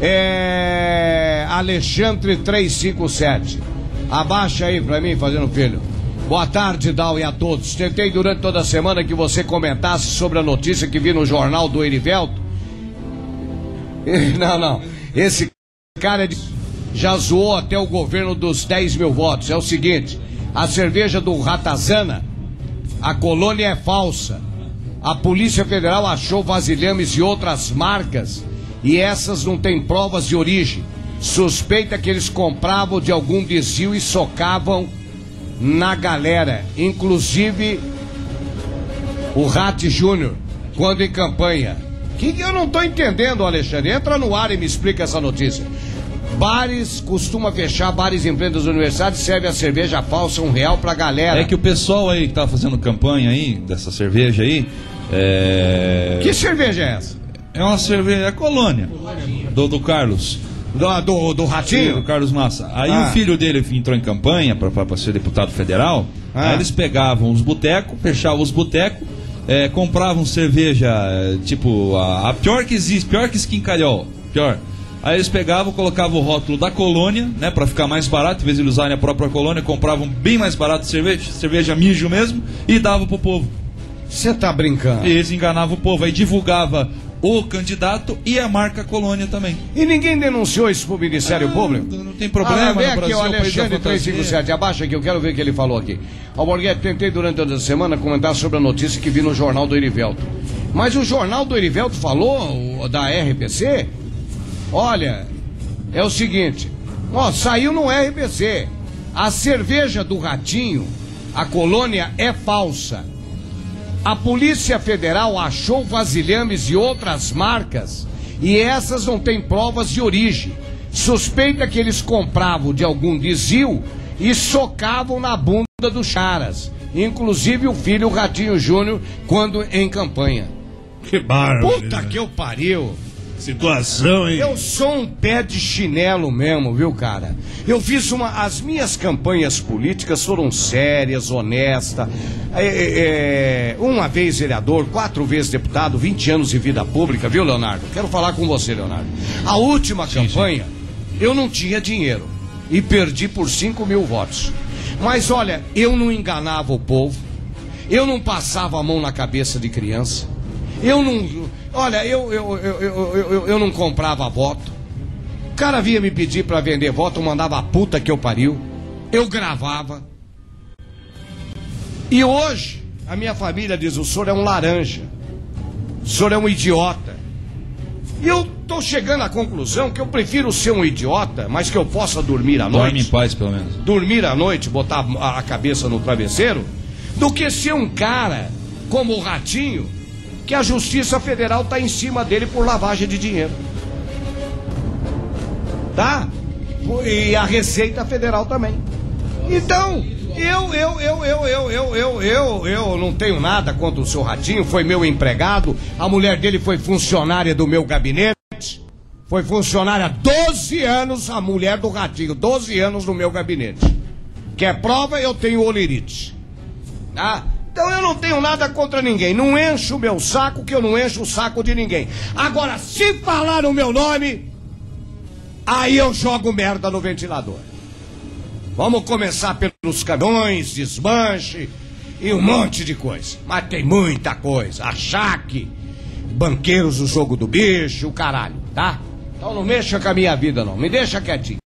É. Alexandre 357. Abaixa aí pra mim, fazendo filho. Boa tarde, Dal, e a todos. Tentei durante toda a semana que você comentasse sobre a notícia que vi no jornal do Erivelto. Não, não. Esse cara é já zoou até o governo dos 10 mil votos. É o seguinte: a cerveja do Ratazana, a colônia é falsa. A Polícia Federal achou vasilhames e outras marcas e essas não têm provas de origem. Suspeita que eles compravam de algum desvio e socavam na galera, inclusive o Rat Júnior, quando em campanha. Que eu não tô entendendo, Alexandre? Entra no ar e me explica essa notícia. Bares costuma fechar, bares em frente das universidades serve a cerveja falsa um real pra galera. É que o pessoal aí que tá fazendo campanha aí, dessa cerveja aí, é... Que cerveja é essa? É uma cerveja, é a colônia, do, do Carlos. Do, do, do Ratinho? Do Carlos Massa. Aí Ah. o filho dele entrou em campanha para ser deputado federal. Ah. Aí eles pegavam os botecos, fechavam os botecos, é, compravam cerveja, é, tipo, a, a pior que existe, pior que esquincalhol, pior. Aí eles pegavam, colocavam o rótulo da colônia, né, para ficar mais barato, em vez de eles usarem a própria colônia, compravam bem mais barato de cerveja, cerveja mijo mesmo, e davam pro povo. Você tá brincando? E eles enganavam o povo, aí divulgava o candidato e a marca colônia também. E ninguém denunciou isso pro Ministério Ah, Público? Não tem problema, Ah, vem aqui Brasil o Alexandre fantasia. 357, abaixa aqui, eu quero ver o que ele falou aqui. Alborguete, tentei durante toda a semana comentar sobre a notícia que vi no jornal do Erivelto. Mas o jornal do Erivelto falou, o da RPC? Olha, é o seguinte, ó, saiu no RPC. A cerveja do Ratinho, a colônia é falsa. A Polícia Federal achou vasilhames e outras marcas e essas não têm provas de origem. Suspeita que eles compravam de algum desvio e socavam na bunda dos caras, inclusive o filho Ratinho Júnior, quando em campanha. Que bárbaro. Puta que eu pariu! Situação, hein? Eu sou um pé de chinelo mesmo, viu, cara? Eu fiz uma. As minhas campanhas políticas foram sérias, honestas. É, é, é, uma vez vereador, quatro vezes deputado, 20 anos de vida pública, viu, Leonardo? Quero falar com você, Leonardo. A última campanha, eu não tinha dinheiro e perdi por 5 mil votos. Mas olha, eu não enganava o povo, eu não passava a mão na cabeça de criança, eu não. Olha, eu, eu, eu, eu, eu, eu não comprava voto. O cara vinha me pedir pra vender voto, eu mandava a puta que eu pariu. Eu gravava. E hoje, a minha família diz: o senhor é um laranja. O senhor é um idiota. E eu tô chegando à conclusão que eu prefiro ser um idiota, mas que eu possa dormir à Dorme em noite paz, pelo menos. dormir à noite, botar a cabeça no travesseiro, do que ser um cara como o Ratinho, que a Justiça Federal está em cima dele por lavagem de dinheiro. Tá? E a Receita Federal também. Então, eu, eu, eu, eu, eu, eu, eu, eu, eu não tenho nada contra o seu Ratinho, foi meu empregado, a mulher dele foi funcionária do meu gabinete. Foi funcionária 12 anos, a mulher do Ratinho, 12 anos no meu gabinete. Quer prova? Eu tenho olerite. Tá? Então eu não tenho nada contra ninguém. Não encho o meu saco, que eu não encho o saco de ninguém. Agora, se falar o meu nome, aí eu jogo merda no ventilador. Vamos começar pelos caminhões, desmanche e um monte de coisa. Mas tem muita coisa. Achaque, banqueiros do jogo do bicho, o caralho, tá? Então não mexa com a minha vida, não. Me deixa quietinho.